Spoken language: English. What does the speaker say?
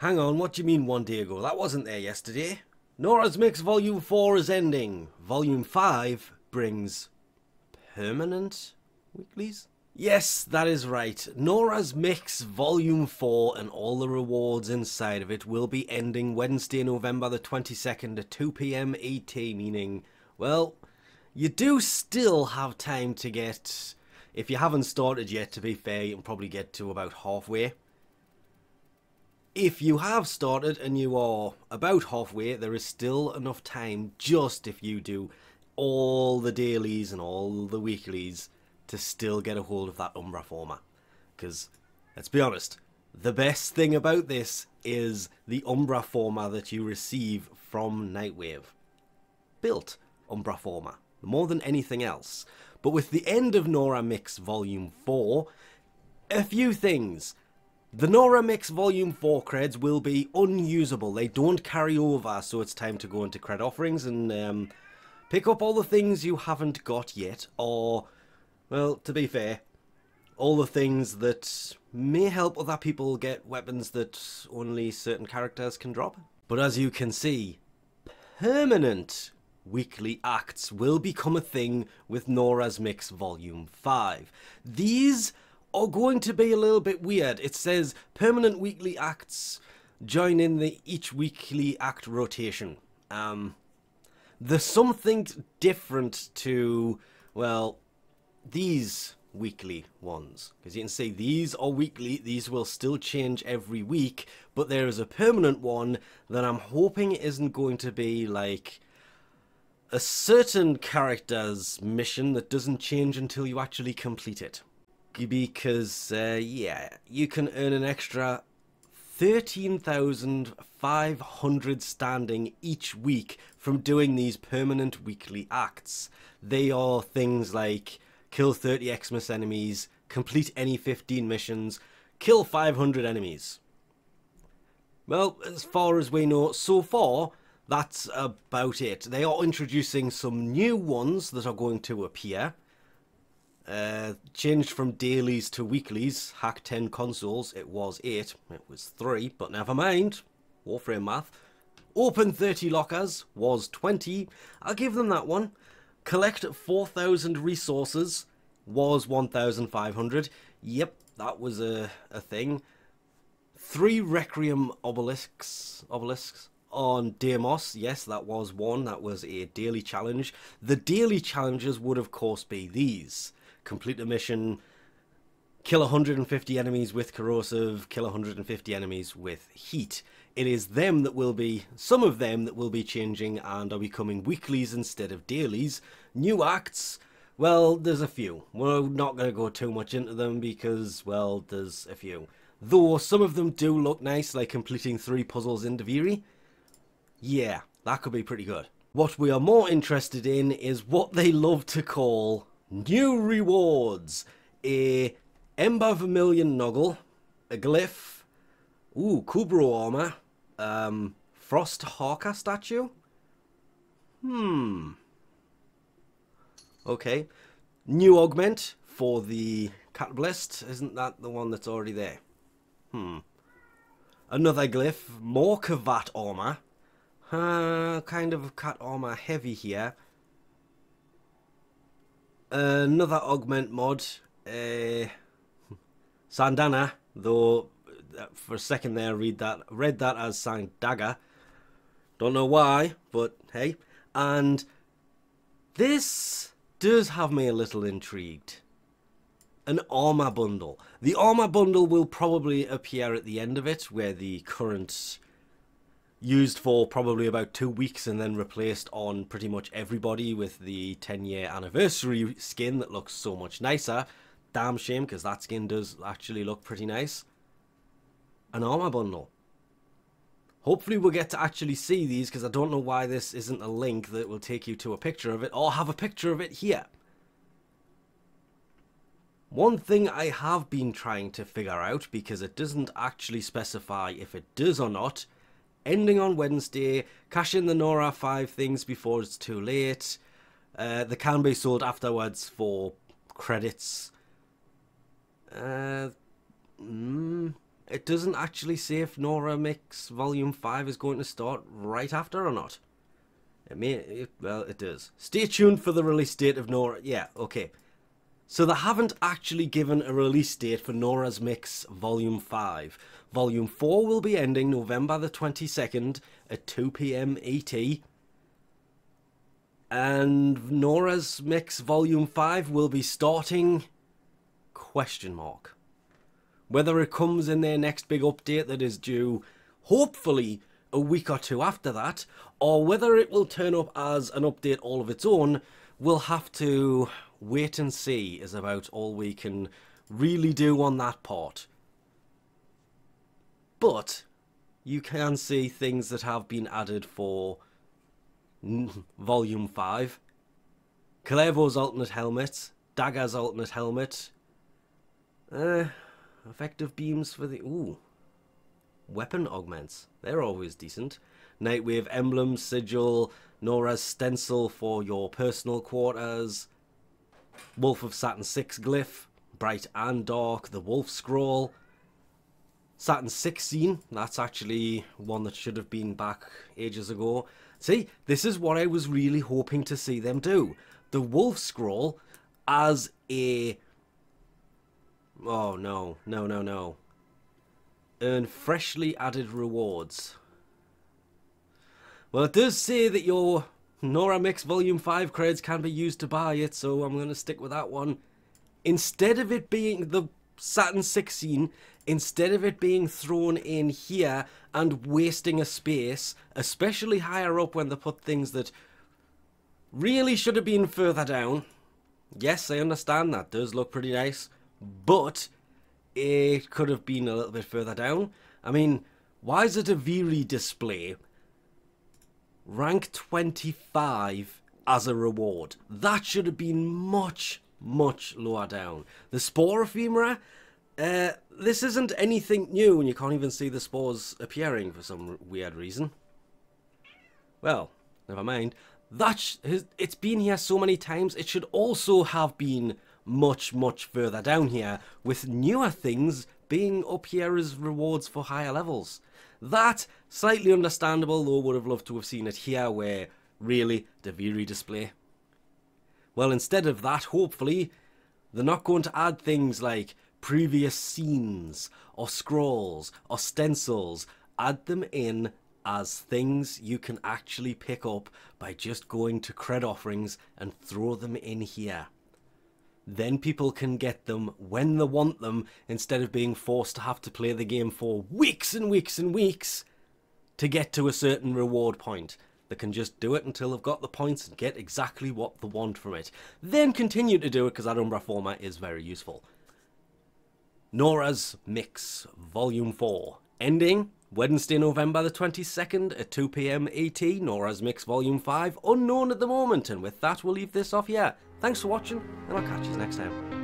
Hang on, what do you mean one day ago? That wasn't there yesterday. Nora's Mix Volume 4 is ending. Volume 5 brings permanent weeklies? Yes, that is right. Nora's Mix Volume 4 and all the rewards inside of it will be ending Wednesday, November the 22nd at 2pm ET, meaning, well, you do still have time to get, if you haven't started yet, to be fair, you can probably get to about halfway. If you have started and you are about halfway, there is still enough time just if you do all the dailies and all the weeklies to still get a hold of that Umbra Forma. Because, let's be honest, the best thing about this is the Umbra Forma that you receive from Nightwave. Built Umbra Forma, more than anything else. But with the end of Nora Mix Volume 4, a few things. The Nora Mix Volume 4 creds will be unusable. They don't carry over, so it's time to go into cred offerings and um, pick up all the things you haven't got yet, or well, to be fair, all the things that may help other people get weapons that only certain characters can drop. But as you can see, permanent weekly acts will become a thing with Nora's Mix Volume 5. These are going to be a little bit weird. It says permanent weekly acts join in the each weekly act rotation. Um, there's something different to, well, these weekly ones because you can see these are weekly these will still change every week but there is a permanent one that I'm hoping isn't going to be like a certain character's mission that doesn't change until you actually complete it because uh, yeah you can earn an extra 13,500 standing each week from doing these permanent weekly acts they are things like kill 30 Eximus enemies, complete any 15 missions, kill 500 enemies. Well, as far as we know so far, that's about it. They are introducing some new ones that are going to appear. Uh, changed from dailies to weeklies. Hack 10 consoles. It was 8. It was 3, but never mind. Warframe math. Open 30 lockers was 20. I'll give them that one. Collect 4,000 resources was 1,500. Yep, that was a, a thing. Three Requiem obelisks, obelisks on Deimos. Yes, that was one. That was a daily challenge. The daily challenges would, of course, be these. Complete a mission, kill 150 enemies with corrosive, kill 150 enemies with heat. It is them that will be, some of them that will be changing and are becoming weeklies instead of dailies. New acts, well, there's a few. We're not going to go too much into them because, well, there's a few. Though some of them do look nice, like completing three puzzles in Duviri. Yeah, that could be pretty good. What we are more interested in is what they love to call new rewards. A Ember Vermilion Noggle, a Glyph, ooh, Kubrow Armor, um, Frost Hawker statue? Hmm. Okay. New augment for the Cat Catalyst. Isn't that the one that's already there? Hmm. Another glyph. More Kavat armor. Uh, kind of cat armor heavy here. Another augment mod. Uh, Sandana, though for a second there read that read that as dagger. Don't know why, but hey. And this does have me a little intrigued. An armor bundle. The armor bundle will probably appear at the end of it, where the current used for probably about two weeks and then replaced on pretty much everybody with the 10 year anniversary skin that looks so much nicer. Damn shame because that skin does actually look pretty nice an armor bundle. Hopefully we'll get to actually see these because I don't know why this isn't a link that will take you to a picture of it or have a picture of it here. One thing I have been trying to figure out because it doesn't actually specify if it does or not. Ending on Wednesday, cash in the Nora 5 things before it's too late. Uh, they can be sold afterwards for credits. Uh, mm, it doesn't actually say if Nora Mix Volume 5 is going to start right after or not. It may, it, well, it does. Stay tuned for the release date of Nora. Yeah, okay. So they haven't actually given a release date for Nora's Mix Volume 5. Volume 4 will be ending November the 22nd at 2pm ET. And Nora's Mix Volume 5 will be starting... Question mark. Whether it comes in their next big update that is due, hopefully, a week or two after that, or whether it will turn up as an update all of its own, we'll have to wait and see is about all we can really do on that part. But you can see things that have been added for Volume 5. Kullervo's alternate helmet, Dagath's alternate helmet, uh, effective beams for the... Ooh. Weapon augments. They're always decent. Nightwave emblem, sigil, Nora's stencil for your personal quarters, Wolf of Saturn 6 glyph, Bright and Dark, the Wolf Scroll, Saturn 16, that's actually one that should have been back ages ago. See, this is what I was really hoping to see them do. The Wolf Scroll as a... Oh, no, no, no, no. Earn freshly added rewards. Well, it does say that your Nora Mix Volume 5 credits can be used to buy it, so I'm going to stick with that one. Instead of it being the Saturn 16, instead of it being thrown in here and wasting a space, especially higher up when they put things that really should have been further down. Yes, I understand that does look pretty nice, but it could have been a little bit further down. I mean, why is it a Viri display rank 25 as a reward. That should have been much, much lower down. The Spore Ephemera, uh, this isn't anything new and you can't even see the spores appearing for some weird reason. Well, never mind. That it's been here so many times, it should also have been much, much further down here, with newer things being up here as rewards for higher levels. That, slightly understandable, though would have loved to have seen it here where, really, Duviri display. Well, instead of that, hopefully, they're not going to add things like previous scenes, or scrolls, or stencils. Add them in as things you can actually pick up by just going to cred offerings and throw them in here. Then people can get them when they want them instead of being forced to have to play the game for weeks and weeks and weeks to get to a certain reward point. They can just do it until they've got the points and get exactly what they want from it. Then continue to do it because that Umbra format is very useful. Nora's Mix Volume 4. Ending Wednesday, November the 22nd at 2pm ET. Nora's Mix Volume 5. Unknown at the moment. And with that, we'll leave this off here. Thanks for watching, and I'll catch you next time.